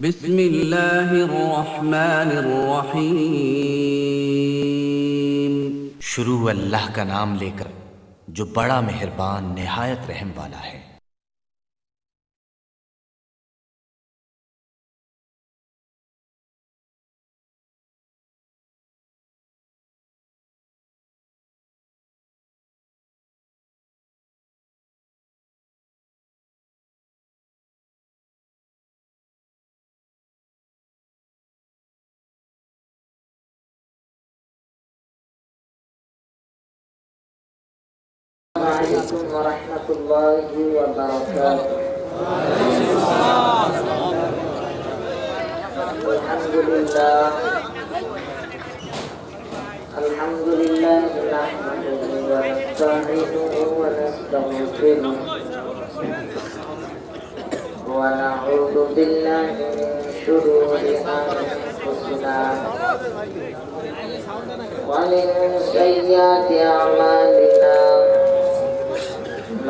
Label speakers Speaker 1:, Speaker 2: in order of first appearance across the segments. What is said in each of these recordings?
Speaker 1: بسم الله الرحمن الرحيم
Speaker 2: शुरू अल्लाह का नाम लेकर जो बड़ा मेहरबान निहायत रहम वाला है
Speaker 3: عليكم ورحمة الله وبركاته الحمد لله الحمد لله نحمده ونستعينه ونستغفره ونعوذ بالله من شرور أنفسنا ومن سيئات أعمالنا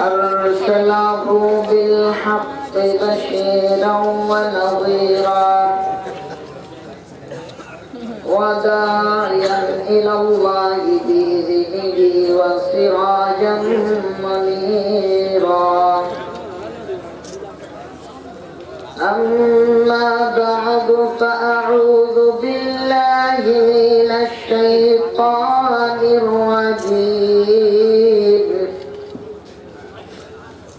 Speaker 3: أرسله بالحق بشيرا ونظيرا. وداعيا إلى الله بإذنه وسراجا منيرا. أما بعد فأعوذ بالله من الشيطان الرجيم.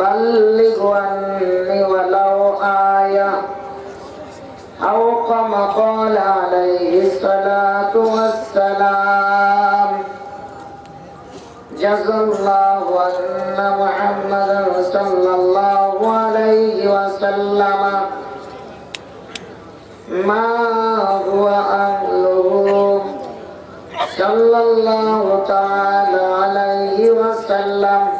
Speaker 3: بلغ عني ولو آية أو كما قال عليه الصلاة والسلام جزى الله أن محمدا صلى الله عليه وسلم ما هو أهله صلى الله تعالى عليه وسلم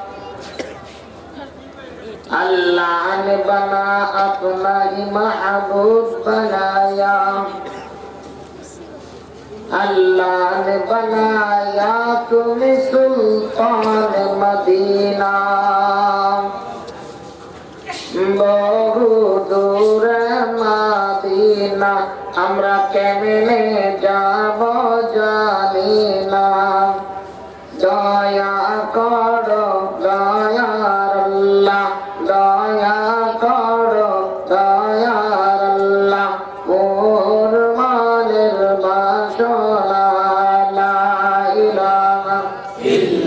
Speaker 3: اللہ بنا اپنا ہی محبوب بنایا اللہ نے بنایا تم سلطان مدینہ বহু দূর মাদিনা আমরা কেমনে যাব জানি না দয়া কর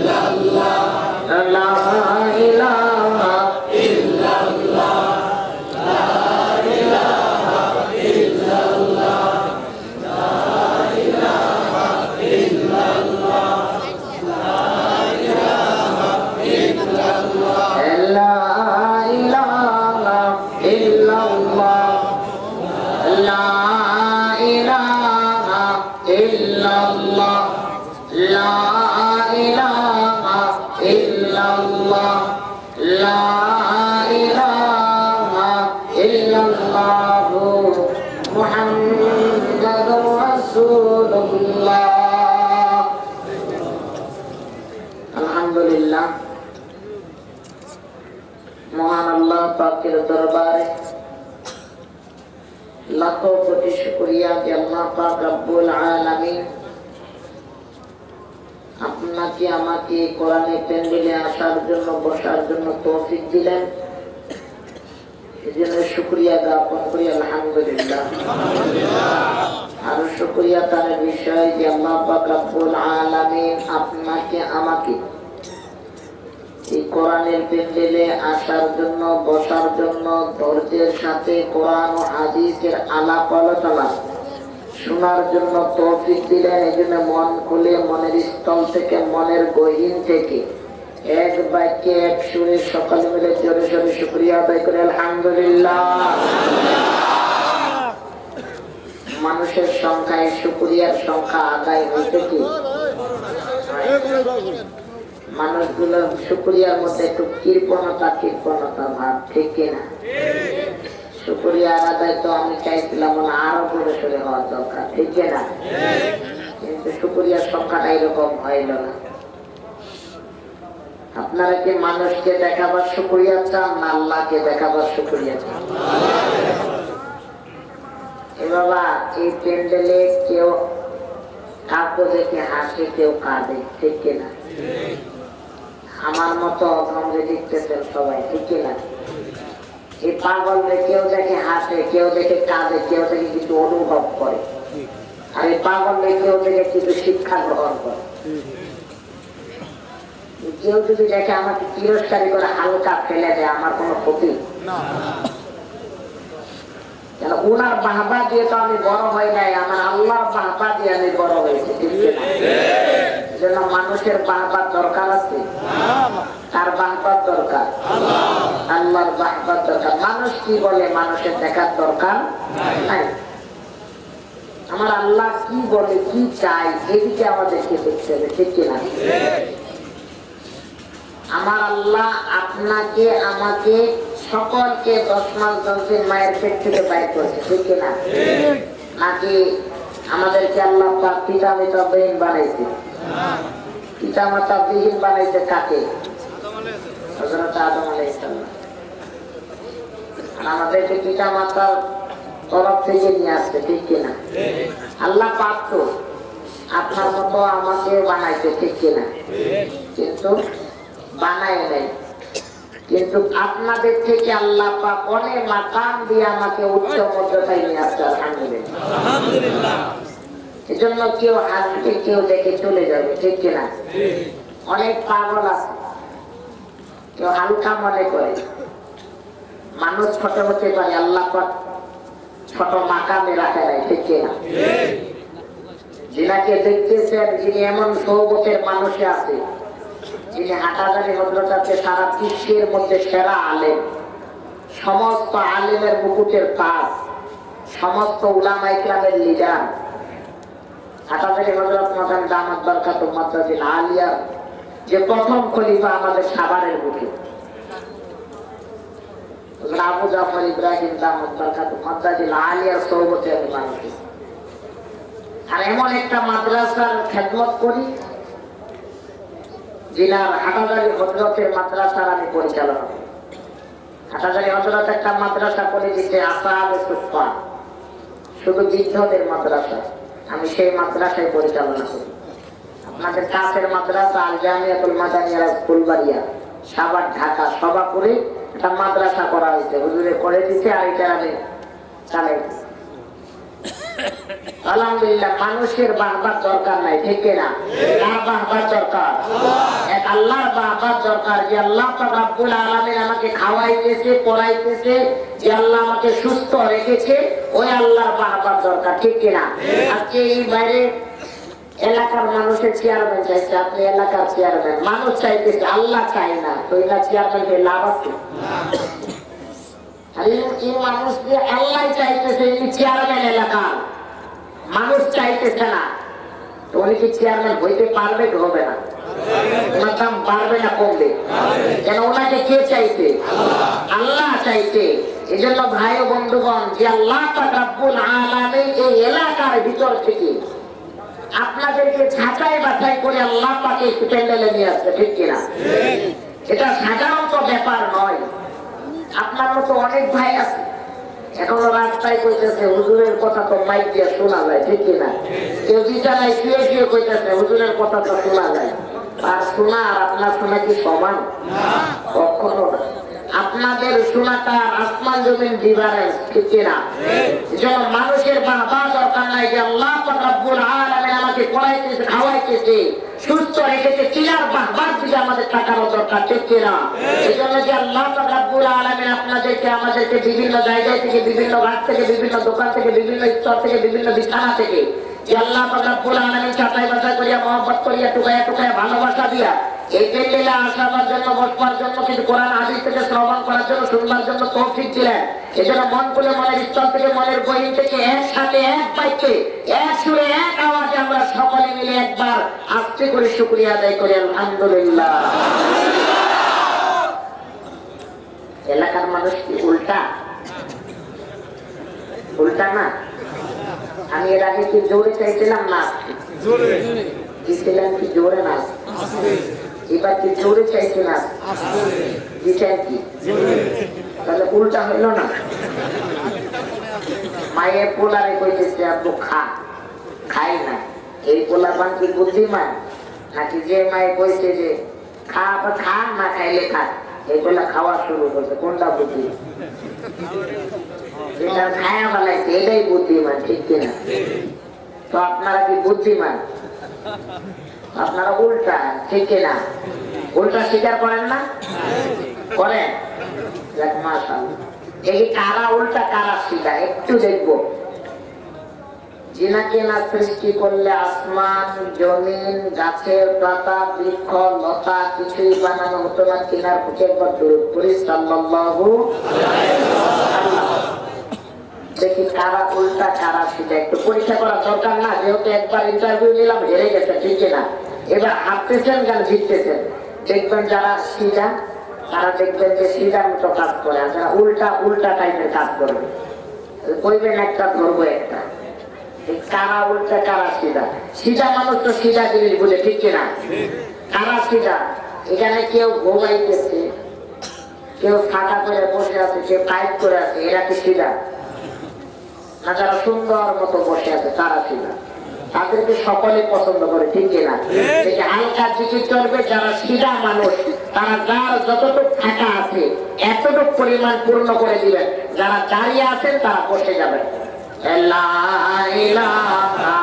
Speaker 3: ইল্লাল্লাহ আমাকে কোরআনে প্যান্ডেলে আসার জন্য, বসার জন্য তৌফিক দিলেন। এই জন্য শুক্রিয়া জ্ঞাপন করি, আলহামদুলিল্লাহ। আরও শুক্রিয়া তার বিষয় যে আল্লাহ পাক রব্বুল আলামিন আপনাকে, আমাকে এই কোরআনের প্যান্ডেলে আসার জন্য, বসার জন্য, ধৈর্যের সাথে কোরআন ও হাদিসের আলাপ আলোচনা শোনার জন্য তৌফিক দিলেন। এই জন্য মন খুলে, মনের স্থল থেকে, মনের গহীন থেকে এক বাক্যে, এক সুরে সকালে মিলে জোরে জোরে শুক্রিয়া আদায় করে। আলহামদুলিল্লাহ। মানুষের সংখ্যায় শুক্রিয়ার সংখ্যা আদায় হইতে কি? মানুষগুলো শুক্রিয়ার মধ্যে একটু কৃপণতা কৃপণতা ভাব, ঠিক কিনা? শুক্রিয়া আদায় তো আমি চাইছিলাম না, আরও জোরে সরে হওয়ার দরকার, ঠিক কিনা কিন্তু শুক্রিয়ার সংখ্যাটা এরকম হইল না। আপনারা কি মানুষকে দেখাবার শুক্রিয়া চান না আল্লাহকে দেখাবার শুক্রিয়া চান? এ বাবা, এই প্যান্ডেলে কেউ কাউকে দেখে হাসে, কেউ কাঁদে, ঠিক কিনা আমার মতো অধমরে দেখতেছেন সবাই, ঠিক কিনা এই পাগলরে কেউ দেখে হাসে কেউ দেখে কাঁদে কেউ দেখে কিছু অনুভব করে। আর এই পাগলরে কেউ দেখে কিছু শিক্ষা গ্রহণ করে। কেউ যদি দেখে আমাকে তিরস্কারি করে হালকা ফেলে দেয় আমার কোনো ক্ষতি কেন উনার বাহবা দিয়ে তো আমি বড় হই নাই আমার আল্লাহর বাহবা দিয়ে আমি বড় হয়েছি জন্য মানুষের বাহবার দরকার আছে। তার বাহবার দরকার। আল্লাহর বাহবার দরকার। মানুষ কি বলে? মানুষের দেখার দরকার আমার আল্লাহ কি বলে, কি চাই এদিকে আমাদেরকে দেখতে হবে, ঠিক কিনা আমার আল্লাহ আপনাকে, আমাকে সকলকে দশ মাস, দশ মায়ের পেট থেকে বাইর করেছে, ঠিক কিনা নাকি আমাদেরকে আল্লাহ পিতা মিতা বানাইছে? পিতা মাতা বিহীন বানাইছে কাকে? আদম আমাদেরকে পিতা মাতার তরফ থেকে নিয়ে আসছে ঠিক কিনা? আল্লাহ আপনার মতো আমাকে বানাইছে ঠিক কিনা? কিন্তু বানায় নাই। কিন্তু আপনাদের থেকে আল্লাহ পাক অনেক মাকাম দিয়ে আমাকে উচ্চ মর্যাদায় নিয়ে আসছে আলহামদুলিল্লাহ। এজন্য কেউ হাসবে কেউ দেখে চলে যাবে ঠিক কিনা? অনেক পাগল আছে। কেউ হালকা মনে করে। মানুষ ছোট হতে পারে, আল্লাহ ছোট মাকামে রাখে নাই, ঠিক কিনা? যিনাকে দেখতেছেন, যিনি এমন সৌবতের মানুষে আছে, যিনি হাটাজারি হজরত আছে, সারা বিশ্বের মধ্যে সেরা আলেম। সমস্ত আলেমের মুকুটের কাজ সমস্ত উলামা ইকরামের লিডার। হাটাজারি হজরত মাদান দামাত বরকাত মাদ্রাজিল আলিয়া যে প্রথম খলিফা আমাদের সাভারের বুকে। আবু জাফর ইব্রাহিম আলিয়ার সৌবতে আমি মানুষ আর এমন একটা মাদ্রাসার খেদমত করি, জেলার হাটাজারি হজরতের মাদ্রাসার আমি পরিচালনা করি। হাটাজারি হজরত একটা মাদ্রাসা করে দিতে আসাদ শুধু বৃদ্ধদের মাদ্রাসা, আমি সেই মাদ্রাসায় পরিচালনা করি। কাছের মাদ্রাসা আল জামিয়াতুল ফুলবাড়িয়া সাবার ঢাকা মাদ্রাসা করা হয়েছে। হুজুরে করে দিতে আর এটা আমি চালাই আলহামদুলিল্লাহ, মানুষের বাহবার দরকার নাই আমাকে খাওয়াইতেছে, পড়াইতেছে, যে আল্লাহ আমাকে সুস্থ রেখেছে, ওই আল্লাহর বাহবার দরকার, ঠিক কিনা আজকে এই বাইরে এলাকার মানুষের চেয়ারম্যান চাইছে, আপনি এলাকার চেয়ারম্যান মানুষ চাইতেছে, আল্লাহ চাই না। তো এলা চেয়ারম্যানের লাভ আছে? আল্লাহ চাইতেছে চেয়ারম্যান এলাকার। মানুষ চাইতেছে চেয়ারম্যান হইতে পারবে হবে না? ওনার না কেন ওনাকে কে চাইছে? আল্লাহ চাইছে। এই জন্য ভাই বন্ধুগণ, যে আল্লাহ এই এলাকার ভিতর থেকে আপনাদেরকে ছাঁটাই বাছাই করে আল্লাহ পাকে প্যান্ডেলে নিয়ে আসছে ঠিক কিনা? এটা সাধারণত ব্যাপার নয়। আপনার মতো অনেক ভাই আছে, এখনও রাস্তায় কইতেছে, হুজুরের কথা তো মাইক দিয়ে শোনা যায়, ঠিক কিনা? কেউ বিছানায় শুয়ে কইতেছে, হুজুরের কথা তো শোনা যায়। আর শোনা আর আপনার শোনা কি সমান? কখনো না। আপনাদের শোনাটা আসমান জমিন ডিফারেন্স ঠিক কিনা যেন মানুষের বাবা দরকার নাই যে আল্লাহ রব্বুল আলামিন আমাকে পড়াইতেছে খাওয়াইতেছে সুস্থ রেখেছে চিনার বাহবার দিকে আমাদের টাকারও দরকার ঠিক কিনা এই জন্য যে আল্লাহ রব্বুল আলামিন আপনাদেরকে আমাদেরকে বিভিন্ন জায়গায় থেকে বিভিন্ন ঘাট থেকে বিভিন্ন দোকান থেকে বিভিন্ন স্তর থেকে বিভিন্ন বিছানা থেকে যে আল্লাহ এক আওয়াজে আমরা সকলে মিলে একবার আস্তে করে শুক্রিয়া আদায় করি, আলহামদুলিল্লাহ। এলাকার মানুষ কি উল্টা? উল্টা না? আমি এর আগে কি জোরে চাইছিলাম না? দিছিলাম কি জোরে না? এবার কি জোরে চাইছি না দিচ্ছেন কি? তাহলে উল্টা হইল না। মায়ের পোলারে কইতেছে আপু খা। খাই না। এই পোলা পান কি বুদ্ধিমান? নাকি যে মায়ে কইছে যে খা খা না খাইলে খা। এইগুলা খাওয়া শুরু করছে। কোনটা বুদ্ধি? যেটা খায়া ফেলাইছে, এটাই বুদ্ধিমান, ঠিক কিনা? তো আপনারা কি বুদ্ধিমান? আপনারা উল্টা, ঠিক কিনা? উল্টা স্বীকার করেন না? করেন। এই কারা উল্টা, কারা সিধা একটু দেখব। সৃষ্টি করলে আসমান, জমিন, গাছের পাতা, বৃক্ষ, লতা, কিছুই বানানো হতো না, কিনার বুকে একবার দূর দেখি কারা সিধা একটু পরীক্ষা করা দরকার না, যেহেতু একবার ইন্টারভিউ নিলাম, হেরে গেছে, ঠিক না এবার হাঁটতেছেন গান জিততেছেন? দেখবেন যারা সিধা তারা দেখবেন যে সিধার মতো কাজ করে, আর যারা উল্টা উল্টা টাইপের কাজ করবে কইবেন একটা, ধরবো একটা। কারা উল্টা, কারা সিধা সিধা মানুষ তো সিধা জিনিস বলে ঠিক কিনা? কারা সিধা এখানে কেউ ঘুমাইতেছে, কেউ ফাঁকা করে বসে আছে, কেউ টাইপ করে আছে, এরা কি সিধা না যারা সুন্দর মতো বসে আছে তারা সিধা তাদেরকে সকলে পছন্দ করে ঠিক কিনা? এই হালকা জিকির চলবে যারা সিধা মানুষ তারা যার যতটুকু ফাঁকা আছে এতটুকু পরিমাণ পূর্ণ করে দিবেন। যারা দাঁড়িয়ে আছেন তারা বসে যাবেন। লা ইলাহা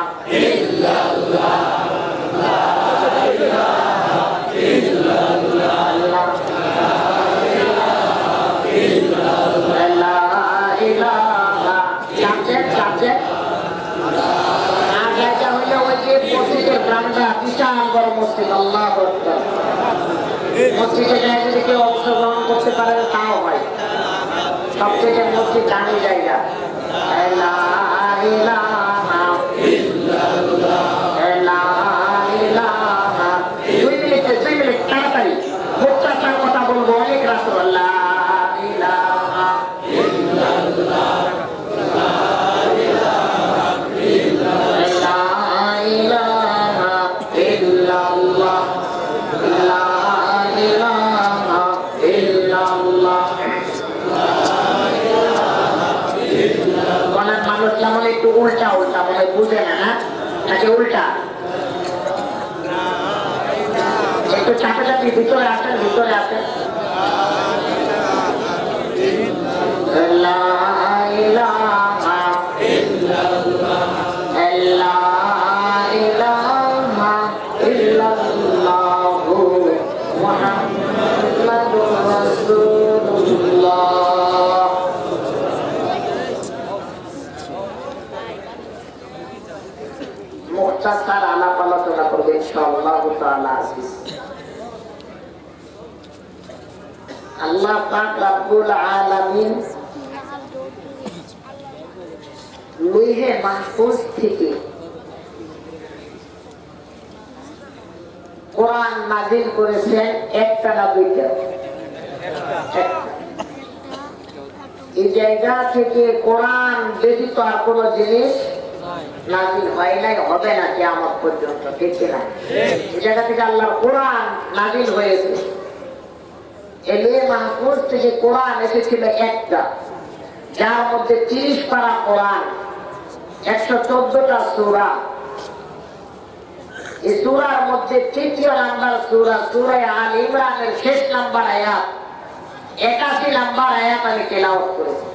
Speaker 3: যে মসজিদের গ্রামটা বিশাল বড় মসজিদ, আল্লাহ। মসজিদে যায় যদি কেউ অংশগ্রহণ করতে পারে, তাও হয় সবথেকে মসজিদ দামি জায়গা উল্টা। একটু চাপাচাপি ভিতরে আল্লাহ পাক রব্বুল আলামিন লুইহে মাহফুজ থেকে কোরআন নাজিল করেছেন একটা না দুইটা। এই জায়গা থেকে কোরআন ব্যতীত আর কোন জিনিস নাজিল হয় নাই, হবে না কেমন পর্যন্ত, ঠিক না এই জায়গা থেকে আল্লাহর কোরআন নাজিল হয়েছে। এলিয়ে মাহফুজ থেকে কোরআন এসেছিল একটা। যার মধ্যে তিরিশ পারা কোরআন, একশো চোদ্দটা সুরা। এই সুরার মধ্যে তৃতীয় নাম্বার সুরা সুরায় আল ইমরানের শেষ নাম্বার আয়াত। একাশি নাম্বার আয়াত আমি তেলাওয়াত করেছি।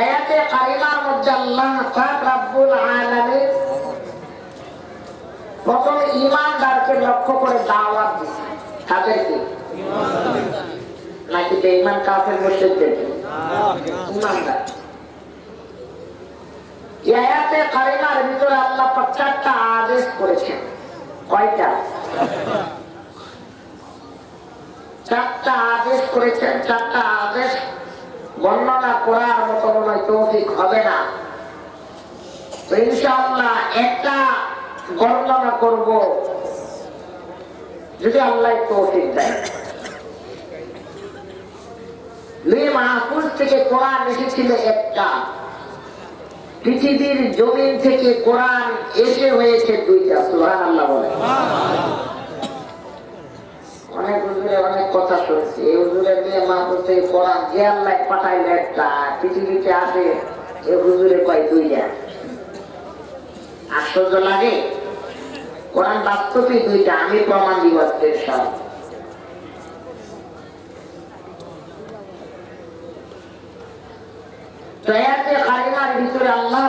Speaker 3: আয়াতে কারিমার মধ্যে আল্লাহ প্রথম ইমানদারকে লক্ষ্য করে দাওয়াত তাদেরকে নাকি বেঈমান কাফের মুশরিকদেরকে ইমানদার কয়টা? চারটা আদেশ করেছেন। চারটা আদেশ বর্ণনা করার মতো মনে হবে না। তো একটা বর্ণনা করব। যদি আল্লাহ তৌফিক দেয়। লে মাহফুজ থেকে কোরআন এসেছিল একটা। পৃথিবীর জমিন থেকে কোরআন এসে হয়েছে দুইটা। সুহান আল্লাহ বলে। অনেক হুজুরে অনেক কথা শুনছি। এই হুজুরের নিয়ে মাহফুজ থেকে কোরআন যে পাঠাইলে একটা, পৃথিবীতে আসে, এই হুজুরে কয় দুইটা। আশ্চর্য লাগে? কোরআন বাস্তবে দুইটা, আমি প্রমাণ দিব আজকের সব দয়াতে কারিমার ভিতরে আল্লাহ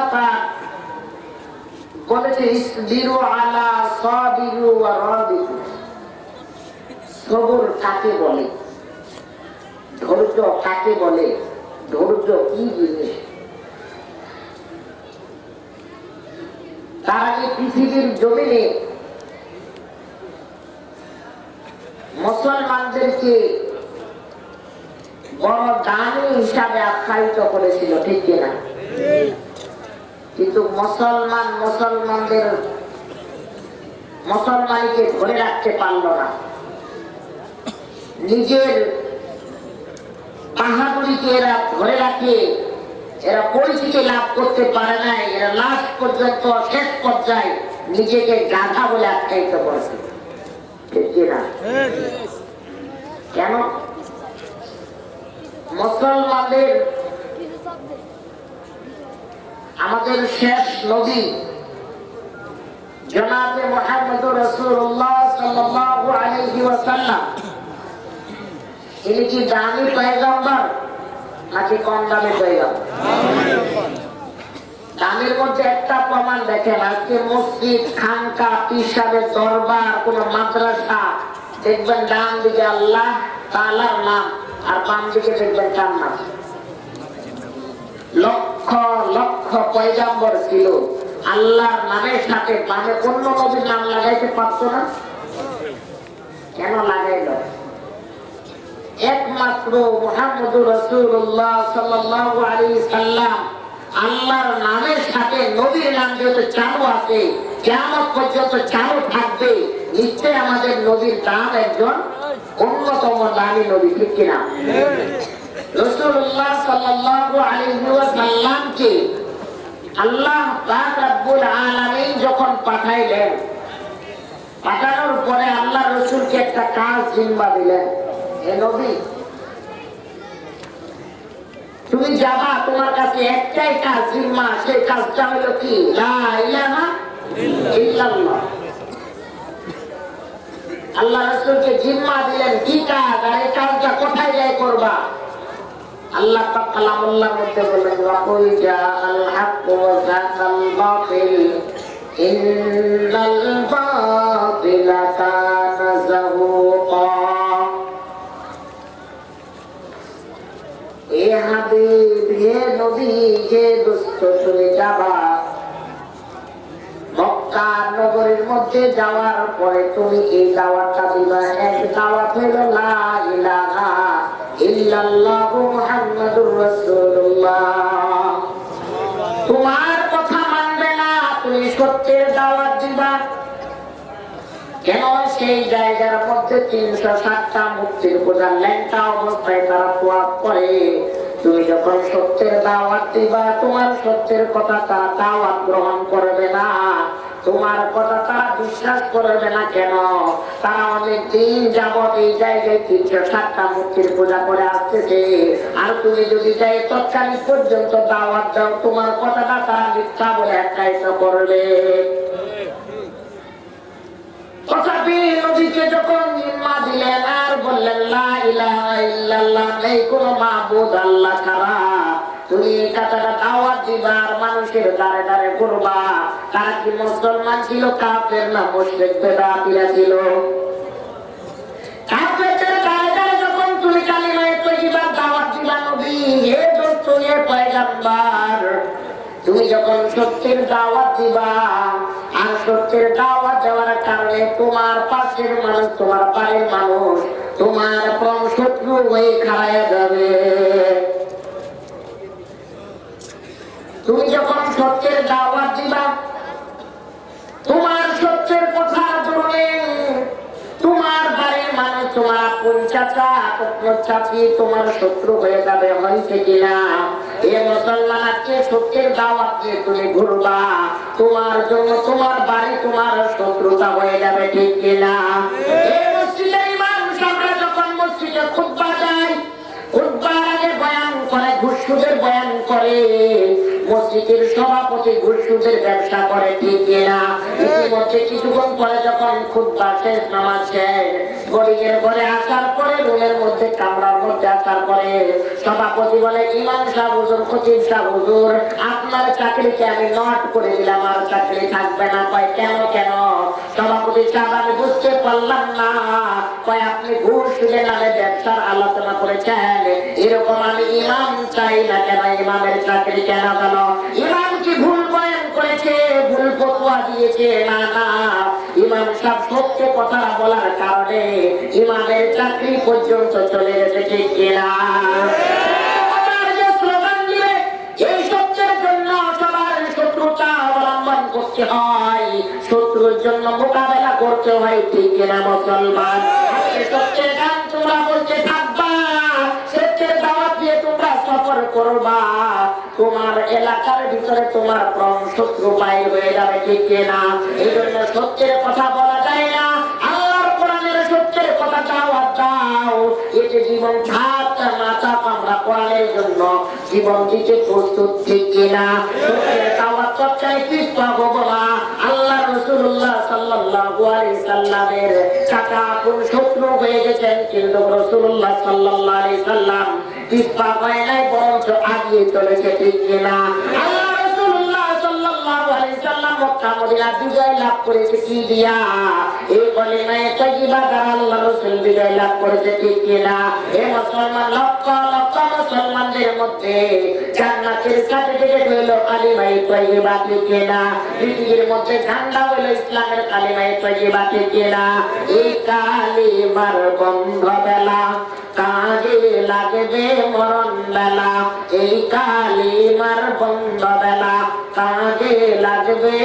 Speaker 3: সাবিরু বলে? ধৈর্য কাকে বলে? ধৈর্য কি জিনিস? তার আগে পৃথিবীর জমিনে মুসলমানদেরকে বড় দামি হিসাবে আখ্যায়িত করেছিল, ঠিক কিনা কিন্তু মুসলমান মুসলমানদের মুসলমানকে ধরে রাখতে পারল না। নিজের পাহাড়গুলিকে এরা ধরে রাখে। এরা পরিচিতি লাভ করতে পারে না এরা লাস্ট পর্যন্ত শেষ পর্যায়ে নিজেকে গাধা বলে আখ্যায়িত করেছে। কেন? মুসলমানদের আমাদের শেষ নবী জনাবে মোহাম্মদ রসুল্লাহ সাল্লাল্লাহু আলাইহি ওয়াসাল্লাম। তিনি কি দামি পয়গম্বর? নাকি কম দামি পয়গম্বর দামের মধ্যে একটা প্রমাণ দেখেন, আজকে মসজিদ, খানকা, পিসাবের দরবার, কোন মাদ্রাসা, দেখবেন ডান দিকে আল্লাহ তালার নাম আর বাম দিকে দেখবেন তার নাম। লক্ষ লক্ষ পয়গাম্বর ছিল। আল্লাহর নামের সাথে বামে অন্য নবীর নাম লাগাইতে পারতো না? কেন লাগাইল? একমাত্র মোহাম্মদুর রসুল্লাহ সাল্লাল্লাহু আলাইহি সাল্লাম। আল্লাহর নামের সাথে নবীর নাম যেহেতু চালু আছে কেমন পর্যন্ত চালু থাকবে নিশ্চয় আমাদের নবীর নাম একজন অন্যতম দামি নবী, ঠিক কিনা? রসুল্লাহ সাল্লাল্লাহু আলাইহি ওয়াসাল্লামকে আল্লাহ রব্বুল আলামিন যখন পাঠাইলেন, পাঠানোর পরে আল্লাহ রসুলকে একটা কাজ জিম্মা দিলেন। তুমি যাবা তোমার কাছে একটাই কাজ জিম্মা সেই কাজটা হলো কি? আল্লাহ রসুলকে জিম্মা দিলেন, কি কাজ? আর এই কাজটা কোথায় যাই করবা? আল্লাহ পাক কালামুল্লাহর মধ্যে বলেন নগরীর মধ্যে যাওয়ার পরে তুমি এই দাওয়াতটা দিবা। এক দাওয়াত হইল, লা তোমার কথা মানবে না, তুমি সত্যের দাওয়াত দিবা। কেন সেই জায়গার মধ্যে তিনশো ষাটটা মূর্তির পূজা ল্যাংটা অবস্থায় তারা তোয়াপ করে? তুমি যখন সত্যের দাওয়াত দিবা, তোমার সত্যের কথা তারা দাওয়াত গ্রহণ করবে না। তোমার কথা তারা বিশ্বাস করবে না কেন? তারা অনেক দিন যাবত এই জায়গায় তিনশো সাতটা মূর্তির পূজা করে আসতেছে। আর তুমি যদি যাই তৎকালীন পর্যন্ত দাওয়াত দাও, তোমার কথাটা তারা মিথ্যা বলে একায়িত করবে। তথাপি নদীকে যখন জিম্মা দিলেন আর বললেন, লা ইলাহা ইল্লাল্লাহ, নেই কোনো মাহবুদ আল্লাহ ছাড়া। তুমি এই কথাটা দাওয়াত দিবা আর মানুষের দ্বারে দ্বারে করবা তারা কি মুসলমান ছিল, কাফের না মুশরিক? বেদাতিরা ছিল। কাফেরদের দ্বারে দ্বারে যখন তুমি কালিমায়ে তৈয়বার দাওয়াত দিবা নবী, হে দোস্ত, হে পয়গাম্বার তুমি যখন সত্যের দাওয়াত দিবা, আর সত্যের দাওয়াত দেওয়ার কারণে তোমার পাশের মানুষ, তোমার বাড়ির মানুষ, তোমার পরম শত্রু হয়ে খাওয়া যাবে। তুমি যখন সত্যের দাওয়াত দিবা, তোমার সত্যের কথা জুড়ে তোমার বাড়ির মানুষ, তোমার আপন চাচা, আপন চাচি, তোমার শত্রু হয়ে যাবে হয়েছে কিনা। এ মুসলমান সত্যের দাওয়াত দিয়ে তুমি ঘুরবা তোমার জন্য তোমার বাড়ি তোমার শত্রুতা হয়ে যাবে ঠিক কিনা? মসজিদের সভাপতি ঘুষুদের ব্যবসা করে ঠিক কিনা? ইতিমধ্যে কিছুক্ষণ পরে যখন খুতবা শেষ নামাজ আপনার চাকরিকে আমি নট করে দিলাম, আর চাকরি থাকবে না। কয়, কেন কেন? সভাপতি সাহেব, আমি বুঝতে পারলাম না। কয়, আপনি ঘুষ সুদে নামে ব্যবসার আলোচনা করেছেন। এরকম আমি ইমাম চাই না কেন? ইমামের চাকরি কেন কেন ইমাম কি ভুল করেছে? ভুল ফতুয়া দিয়েছে না না? ইমাম সাহেব সত্য কথা বলার কারণে ইমামের চাকরি পর্যন্ত চলে গেছে, ঠিক কিনা? শত্রুর জন্য মোকাবেলা করতে হয়, ঠিক কিনা মুসলমান? সত্যের গান তোমরা বলতে থাকবা করবা, তোমার এলাকার ভিতরে তোমার পরম শত্রু বাইর হয়ে যাবে, ঠিক কিনা? এই জন্য সত্যের কথা বলা যায় না। আল্লাহর কোরআনের সত্যের কথা দাওয়াত দাও এই যে জীবন ছাপ মাথা আমরা কোরআনের জন্য জীবন দিতে প্রস্তুত, ঠিক কিনা? সত্যের দাওয়াত চর্চায় পিছপা হব না আল্লাহ রসুল্লাহ সাল্লাল্লাহু আলাইহি সাল্লামের কাকা কোন শত্রু হয়ে গেছেন, কিন্তু রসুল্লাহ সাল্লাল্লাহু আলাইহি সাল্লাম হয় নাই বরঞ্চ আগিয়ে চলেছে ঠিক কিনা? মক্কা মদিনা বিজয় লাভ করেছে কি দিয়া? এই কলিমায়ে তাইয়্যিবা দ্বারা আল্লাহ রাসূল বিজয় লাভ করেছে ঠিক কিনা হে মুসলমান, লক্ষ লক্ষ মুসলমানদের মধ্যে কালিমার বন্ধ বেলা কাজে লাগবে মরণ বেলা এই কালিমার বন্ধ বেলা কাজে লাগবে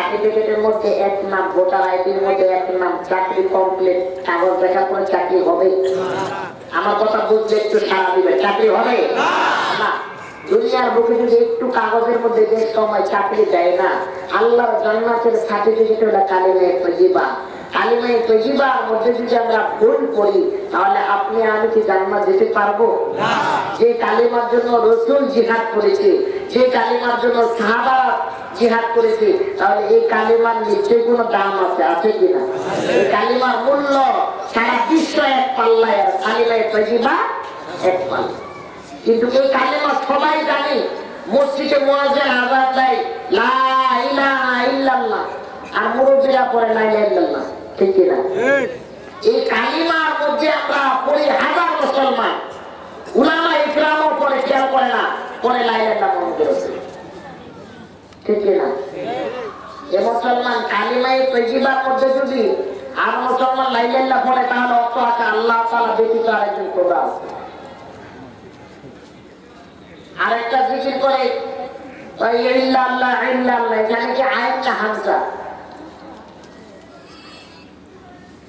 Speaker 3: সার্টিফিকেটের মধ্যে এক নাম ভোটার আইডির মধ্যে এক নাম চাকরি কমপ্লিট কাগজ দেখা করে চাকরি হবে। আমার কথা বুঝলে একটু সারা দিবে, চাকরি হবে? না। দুনিয়ার বুকে যদি একটু কাগজের মধ্যে বেশ সময় চাকরি দেয় না, আল্লাহর জান্নাতের সার্টিফিকেট হলো কালিমে তজিবা কালিমে তজিবার মধ্যে যদি আমরা ভুল করি তাহলে আপনি আমি কি যেতে পারব? যে কালিমার জন্য রসুল জিহাদ করেছে যে কালিমার জন্য সাহাবা জিহাদ করেছে তাহলে এই কালিমার নিশ্চয়ই কোনো দাম আছে আছে কিনা? এই কালিমার মূল্য সারা বিশ্ব এক পাল্লায় আর কালিমায় এক পাল্লা। কিন্তু এই কালেমা সবাই জানে মসজিদে মোয়াজের আজাদ দেয় লা ইলাহা ইল্লাল্লাহ। আর মুরব্বীরা পড়ে লা ইলাহা ইল্লাল্লাহ। ঠিক কি না এই কালিমার মধ্যে আমরা পড়ি হাজার মুসলমান। উলামা ইকরামও পড়ে করে না? ঠিক এ মুসলমান যদি আর মুসলমান লাইলাল্লাহ পড়ে তাহলে আছে আল্লাহ তাআলা ব্যতীত আরেকজন খোদা আরেকটা জিকির করে ইল্লা আল্লাহ ইল্লা আল্লাহ এখানে কি আয়াত না হামজা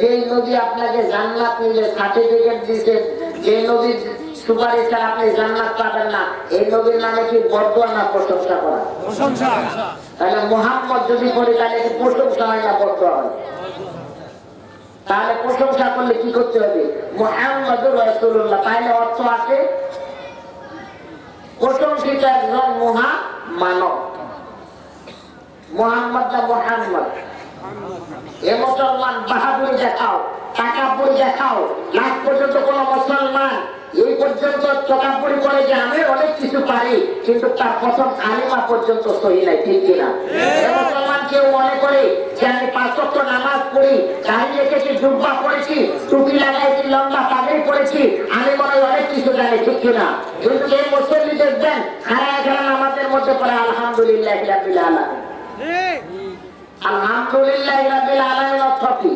Speaker 3: যেই নদী আপনাকে জান্নাত নিলে সার্টিফিকেট যে সুপারিশ ছাড়া আপনি জান্নাত পাবেন না এই নামে কি না প্রশংসা করা? তাহলে মোহাম্মদ যদি করি তাহলে কি প্রশংসা হয় না হয়? তাহলে প্রশংসা করলে কি করতে হবে? মোহাম্মদুর রসুল্লাহ তাহলে অর্থ আছে? প্রশংসিত একজন মহা মানব মোহাম্মদ না মোহাম্মদ? এ মুসলমান বাহাদুরি দেখাও টাকাপুরি দেখাও, লাখ পর্যন্ত কোন মুসলমান এই পর্যন্ত চকাপুরি করে যে আমি অনেক কিছু পারি, কিন্তু তার প্রথম কালিমা পর্যন্ত সহি নাই, ঠিক কিনা? নামাজ পড়ি, দাড়ি রেখেছি, জুব্বা পড়েছি টুপি লাগাইছি, লম্বা পাগড়ি পড়েছি আমি মনে অনেক কিছু জানি, ঠিক কিনা? কিন্তু এই মুসল্লি দেখবেন খারাপ খারাপ নামাজের মধ্যে আলহামদুলিল্লাহ আলহামদুলিল্লাহ রাব্বিল আলামিন অর্থ কি?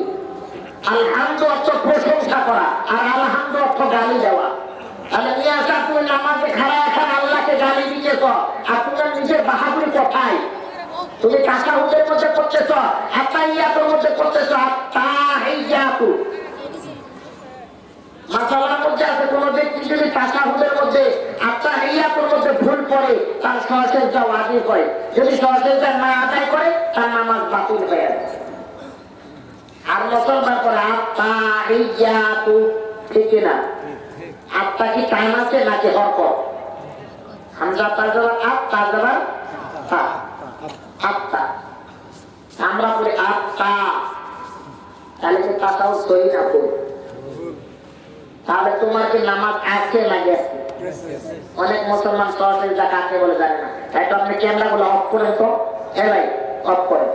Speaker 3: আলহামদু অর্থ প্রশংসা করা আর আলহামদু অর্থ গালি দেওয়া। তাহলে নিয়ে আসা তুমি নামাজে খাড়া এখন আল্লাহকে গালি দিয়েছ আর তোমার নিজের বাহাদুর কোথায়? তুমি কাঁচা হুদের মধ্যে করতেছ হাতাইয়াতের মধ্যে করতেছ তা হেইয়াতু মাসালার মধ্যে আছে কোন ব্যক্তি যদি কাঁচা হুদের মধ্যে, আত্মা হেইয়াতের মধ্যে ভুল পড়ে, তার সহসেজটা আদায় করে যদি সহসেজটা না আদায় করে, তার নামাজ বাতিল হয়ে যায়। আর মুসলমান করে আত্মা হেইয়াতু, ঠিক না? আত্মা কি টাইম আছে নাকি হরকত? হামজা তার জবাব আপ তার জবাব আত্মা। আমরা বলি আত্মা। তাহলে কি তাতাও সই না করি তাহলে তোমার কি নামাজ আছে লাগে অনেক মুসলমান যা কাকে বলে জানে না। তাই তো আপনি ক্যামেরা গুলো অফ করেন তো। হ্যাঁ ভাই অফ করেন।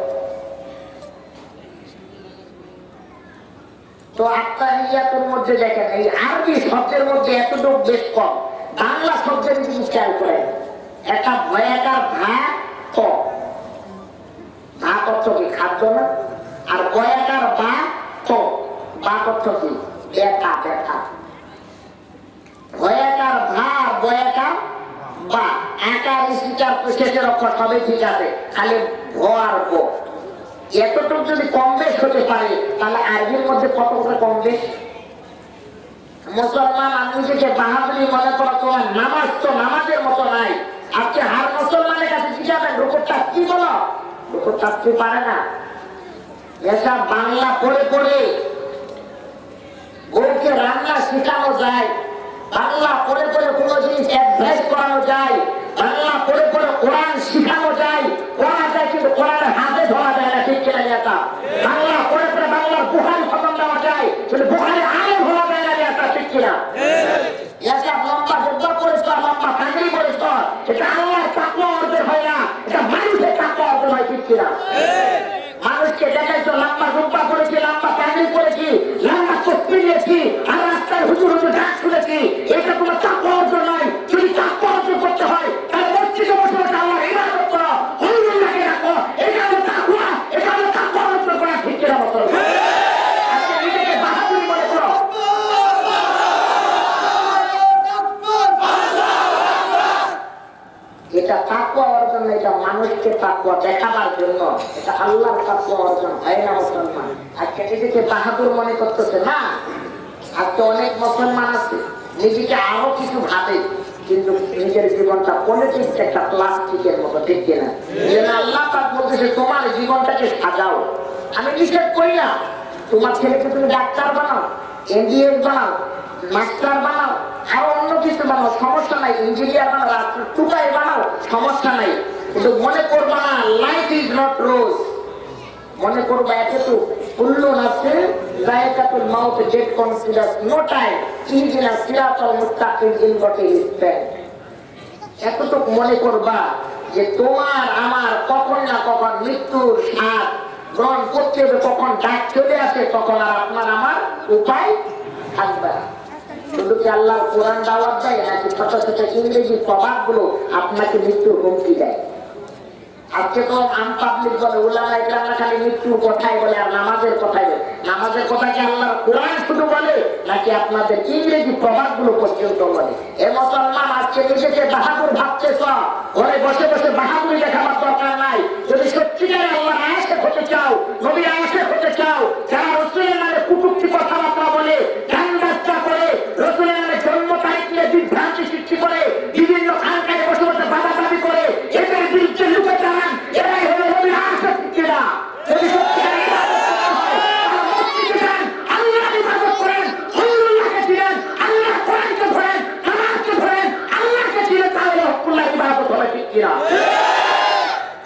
Speaker 3: তো আত্মাহিয়াতুর মধ্যে দেখেন এই আরবি শব্দের মধ্যে এতটুকু বেশ কম। বাংলা শব্দের যদি খেয়াল করেন একটা ভয়াকার ভা ক। ভা অর্থ কি? খাদ্য না? আর গয়াকার বা ক। বা অর্থ কি? ব্যথা ব্যথা ভয়াকার ভা বয়াকার বা একার স্পিকার শেষের অক্ষর সবই ঠিক আছে, খালি ভ আর যদি কম বেশ হতে পারে, তাহলে আরবির মধ্যে কত করে কম বেশ? মুসলমান, আমি বাহাদুরি মনে করো, তোমার নামাজ তো নামাজের মতো নাই। আজকে হার মুসলমানের কাছে জিজ্ঞাসা রুকুরটা কি বলো? রুকুরটা কি পারে না? এসব বাংলা পড়ে পড়ে বউকে রান্না শেখানো যায়। বাংলা পড়ে পড়ে কোনো জিনিস অ্যাডভাইস করানো যায়। বাংলা পড়ে পড়ে কোরআন শেখানো যায়। পড়া যায় কিন্তু কোরআনের হাতে ধরা যায় না ঠিক কিনা এটা বাংলা পড়ে পড়ে বাংলার বুহারি খতম দেওয়া যায় কিন্তু বুহারি আগে ধরা যায় না এটা ঠিক কিনা? এটা লম্বা যোদ্ধা পরিষ্কার লম্বা কাঁকড়ি পরিষ্কার এটা আল্লাহর তাকুয়া অর্জন হয় না এটা মানুষের তাকুয়া অর্জন হয় ঠিক কিনা মানুষকে দেখাইছো লম্বা জুব্বা করেছি লম্বা প্যান্ডেল করেছি লম্বা চুক্তি নিয়েছি আর রাস্তায় হুজুর হুজুর ডাক শুনেছি এটা তোমার চাপ অর্জন নয় যদি চাপ অর্জন করতে হয় তাহলে মসজিদে বসে বসে আল্লাহ ইবাদত করো হরিজুল্লাহকে রাখো এটা হলো তাকুয়া এটা হলো তাকুয়া অর্জন করা ঠিক কিনা মুসলমান আজকে নিজেকে বাহাদুরি মনে করো এটা তাকুয়া অর্জন না, এটা মানুষকে তাকুয়া দেখাবার জন্য এটা আল্লাহর তাকুয়া অর্জন হয় না। মুসলমান আজকে নিজেকে বাহাদুর মনে করতেছে, না, আজকে অনেক মুসলমান আছে, নিজেকে আরও কিছু ভাবে, কিন্তু নিজের জীবনটা পলিটিক্স একটা প্লাস্টিকের মতো, ঠিক কিনা? যেন আল্লাহ পাক বলতেছে, তোমার জীবনটাকে সাজাও। আমি নিষেধ করি না। তোমার ছেলেকে তুমি ডাক্তার বানাও এনজিএস বানাও, মাস্টার বানাও, আরও অন্য কিছু বানাও, সমস্যা নাই ইঞ্জিনিয়ার বানাও টুকাই বানাও, সমস্যা নাই। কিন্তু মনে করবা না লাইফ ইজ নট রোজ মনে করব এতটুকু। কনসিডার নো টাইম সিরাতাল মুস্তাকিম ইন মনে করবা যে তোমার, আমার কখন না কখন মৃত্যুর গ্রহণ করতে হবে, কখন ডাক চলে আসে, তখন আর আপনার আমার উপায় থাকবে। শুধু কি আল্লাহ কোরআন দাওয়াত দেয়, নাকি ছোট ছোট ইংরেজি আপনাকে মৃত্যুর হুমকি দেয়? আজকে তো বলে উলামা ইকরামরা খালি মৃত্যুর কথাই বলে আর নামাজের কথাই বলে। নামাজের কথা কি কোরআন শুধু বলে, নাকি আপনাদের ইংরেজি প্রভাবগুলো পর্যন্ত বলে? এ মুসলমান আজকে বাহাদুর ঘরে বসে বসে বাহাদুরি দেখাবার দরকার নাই। যদি সত্যিকারে আল্লাহ আয়াসে হতে চাও নবী আয়াসে হতে চাও, যারা কুটুক্তি কথাবার্তা বলে গান বাজনা করে রসুলের নামে জন্ম তারিখ নিয়ে বিভ্রান্তি সৃষ্টি করে বিভিন্ন খানকায় বসে বসে বাধা দাবি করে এদের বিরুদ্ধে লুকে দাঁড়ান এরাই হলো নবীর আয়াসে শিক্ষিরা যদি সত্যিকারে ইবাদত করতে হয়, তাহলে মসজিদে যান, আল্লাহর ইবাদত করেন, হলিউল্লাহকে চিনেন, আল্লাহর কোরআনকে ধরেন, নামাজকে ধরেন, আল্লাহকে চিনেন, তাহলে হকুল্লাহ ইবাদত হবে ঠিক কিনা?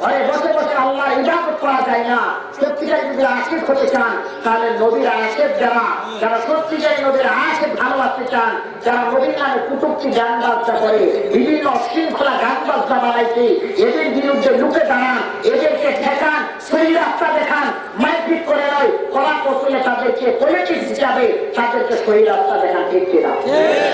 Speaker 3: ঘরে বসে বসে আল্লাহ ইবাদত করা যায় না সত্যিকার যদি আশেপ হতে চান, তাহলে নদীর আশেপ যারা যারা সত্যিকার নদীর আশেপ ভালোবাসতে চান, যারা নদীর নামে গান বাজনা করে, বিভিন্ন শৃঙ্খলা গান বাজনা বানাইছে, এদের বিরুদ্ধে লুকে দাঁড়ান, এদেরকে ঠেকান সেই রাস্তা দেখান মাইপিট করে নয় কড়া কৌশলে তাদেরকে পলিটিক্স হিসাবে তাদেরকে সেই রাস্তা দেখান ঠিক কিনা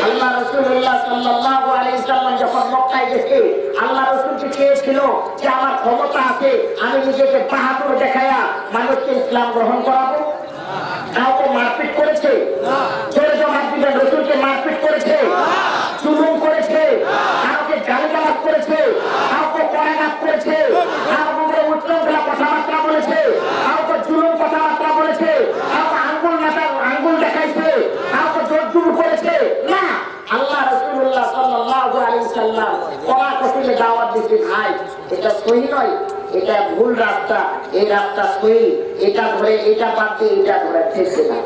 Speaker 3: আল্লাহ রসুল্লাহ সাল্লাল্লাহু আলাইহি সাল্লাম যখন মক্কায় গেছে আল্লাহ রসুলকে চেয়েছিল যে আমার ক্ষমতা আছে আমি নিজেকে বাহাদুর দেখায়া মানুষকে ইসলাম গ্রহণ করাবো? কাউকে মারপিট করেছে? জোরে জবাব দিবেন রসুলকে মারপিট করেছে? চুলুম করেছে কাউকে গালিগালাজ করেছে কাউকে পরাঘাত করেছে কাউকে উচ্চঙ্গলা কথাবার্তা বলেছে কাউকে জুলুম কথাবার্তা বলেছে কাউকে আঙ্গুল মাথা আঙ্গুল দেখাইছে কাউকে জোর জুর করেছে না আল্লাহ রসুল্লাহ সাল্লাল্লাহু আলাইহি সাল্লাম কড়া কঠিনে দাওয়াত দিচ্ছে ভাই এটা সহি নয় এটা ভুল রাস্তা এই রাস্তা সহি এটা ধরে এটা বাদ দিয়ে এটা ধরে ঠিক না।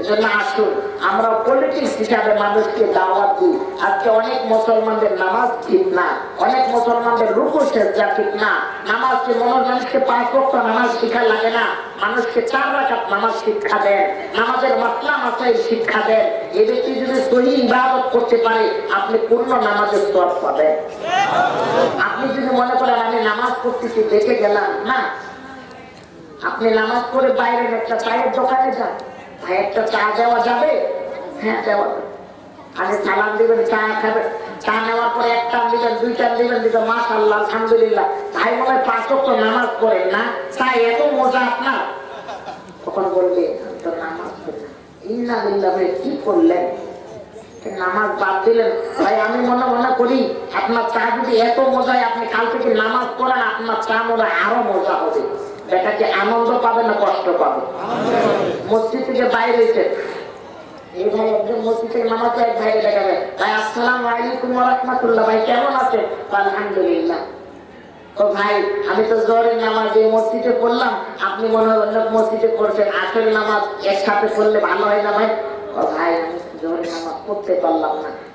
Speaker 3: এজন্য আসুন আমরা পলিটিক্স হিসাবে মানুষকে দাওয়াত দিই। আজকে অনেক মুসলমানদের নামাজ ঠিক না অনেক মুসলমানদের রুকু সেজদা ঠিক না নামাজকে মনে মানুষকে পাঁচ বক্ত নামাজ শিখা লাগে না। মানুষকে চার রাকাত নামাজ শিক্ষা দেন, নামাজের মাসলা মাসাই শিক্ষা দেন। এ ব্যক্তি যদি সহি ইবাদত করতে পারে, আপনি পূর্ণ নামাজের সব পাবেন। আপনি যদি মনে করেন, আমি নামাজ পড়তেছি, দেখে গেলাম। না। আপনি নামাজ পড়ে বাইরের একটা চায়ের দোকানে যান। ভাই একটা চা দেওয়া যাবে? হ্যাঁ দেওয়া যাবে। আগে সালাম দিবেন, চা খাবেন চা নেওয়ার পরে একটা দিবেন দুইটা দিবেন দিবেন। মাশাল্লাহ আলহামদুলিল্লাহ। ভাই হয় পাঁচ ওয়াক্ত নামাজ পড়েন না। চা এত মজা আপনার। তখন বলবে তো নামাজ ইন্না বিল্লাহ কি করলেন? নামাজ বাদ দিলেন। ভাই, আমি মনে মনে করি, আপনার চা যদি এত মজায় আপনি কাল থেকে নামাজ পড়েন, আপনার চা মনে আরও মজা হবে। বেটাকে আনন্দ পাবে না কষ্ট পাবে? মসজিদ থেকে বাইরে ভাই ভাই, কেমন ভাই, আমি তো নামাজ এই মসজিদে পড়লাম, আপনি মনে হয় অন্য মসজিদে পড়ছেন। আসল নামাজ একসাথে পড়লে ভালো হয় না ভাই? ও ভাই, আমি জোরের নামাজ পড়তে পারলাম না।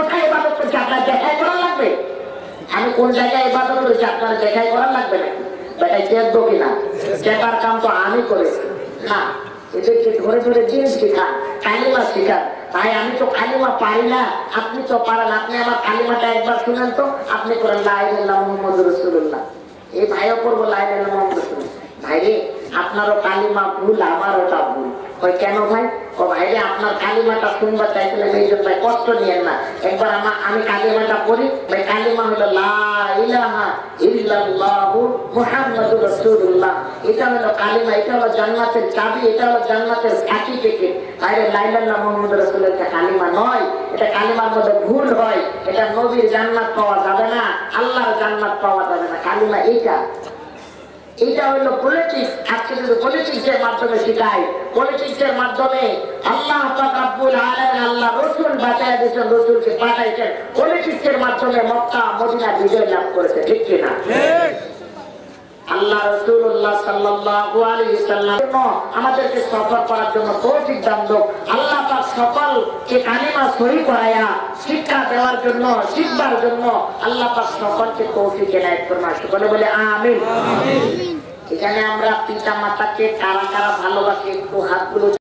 Speaker 3: কোথায় ইবাদত করছি? আপনার দেখাই করা লাগবে? আমি কোন জায়গায় ইবাদত করেছি, আপনার দেখাই করা লাগবে তো না ভাই তো আপনি তো পারেন। আপনি আমার কালিমাটা একবার শুনেন তো, আপনি করেন রসুল্লাহ এই ভাইও করব লাইল্লাহ মোহাম্মদ ভাই রে আপনারও কালিমা ভুল, আমারও ওটা ভুল। ওই কেন ভাই? ভাই আপনার কালিমাটা শুনবার চাইছিলেন এই জন্য কষ্ট নিয়েন না। একবার আমার আমি কালিমাটা পড়ি, ভাই কালিমা হলো এটা এটা এটা এটা কালিমার ভুল হয়। এটা জান্নাত পাওয়া যাবে না, আল্লাহর জান্নাত পাওয়া যাবে না। কালিমা এইটা। এইটা হলো পলিটিক্স আজকে যদি পলিটিক্সের মাধ্যমে শিখায় পলিটিক্সের মাধ্যমে আল্লাহ আব্বুল আলম আল্লাহ রসুল বাঁচায় দিয়েছেন, রসুলকে পাঠাইছেন। পলিটিক্সের মাধ্যমে মক্কা, মদিনা বিজয় লাভ করেছে, ঠিক কিনা? আল্লাহ রসুল্লাহ সাল্লাল্লাহু আলাইহি সাল্লাম আমাদেরকে সফর করার জন্য দান আল্লাহ পাক সকলকে কালিমা সহি করায়া শিক্ষা দেওয়ার জন্য শিখবার জন্য আল্লাহ পাক সকলকে তৌফিক এনায়েত ফরমায় সকলে বলে আমিন। এখানে আমরা পিতা মাতাকে কারা কারা ভালোবাসি একটু হাতগুলো